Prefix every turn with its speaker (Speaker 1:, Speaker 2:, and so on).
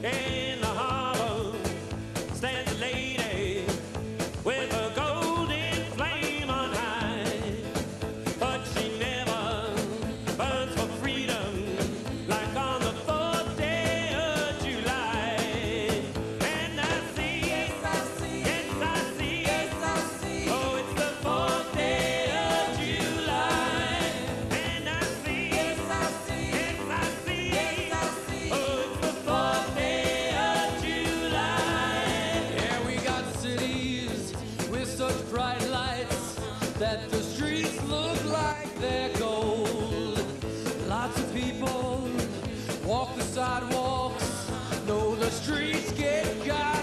Speaker 1: Hey.
Speaker 2: such bright lights that the streets look like they're gold. Lots of people walk the sidewalks, no, the streets get got.